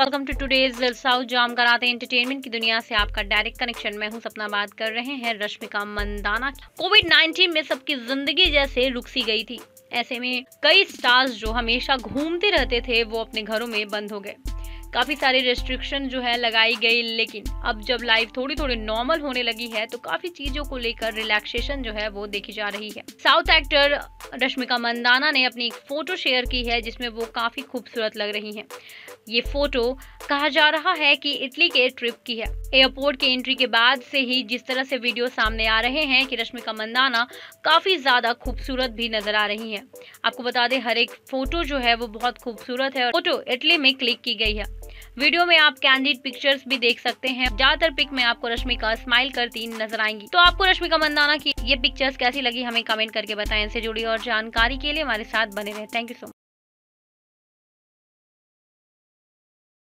Welcome to today's south जाम कराते entertainment की दुनिया से आपका डायरेक्ट कनेक्शन मैं हूँ सपना, बात कर रहे हैं रश्मिका मंदाना। कोविड 19 में सबकी ज़िंदगी जैसे रुक सी गई थी। ऐसे में कई स्टार्स जो हमेशा घूमते रहते थे, वो अपने घरों में बंद हो गए। काफ़ी सारे रेस्ट्रिक्शन जो है लगाई गई, लेकिन अब जब लाइफ थोड़ी थोड़ी नॉर्मल होने लगी है तो काफ़ी चीज़ों को लेकर रिलैक्सेशन जो है वो देखी जा रही है। साउथ एक्टर रश्मिका मंदाना ने अपनी एक फ़ोटो शेयर की है, जिसमें वो काफ़ी खूबसूरत लग रही हैं। ये फ़ोटो कहा जा रहा है कि इटली के ट्रिप की है। एयरपोर्ट के एंट्री के बाद से ही जिस तरह से वीडियो सामने आ रहे हैं कि रश्मिका मंदाना काफ़ी ज़्यादा खूबसूरत भी नज़र आ रही हैं। आपको बता दें, हर एक फ़ोटो जो है वो बहुत खूबसूरत है और फ़ोटो इटली में क्लिक की गई है। वीडियो में आप कैंडिड पिक्चर्स भी देख सकते हैं। ज़्यादातर पिक में आपको रश्मिका स्माइल करती नज़र आएँगी। तो आपको रश्मिका मंदाना की ये पिक्चर्स कैसी लगी हमें कमेंट करके बताएँ। इनसे जुड़ी और जानकारी के लिए हमारे साथ बने रहे। Thank you so much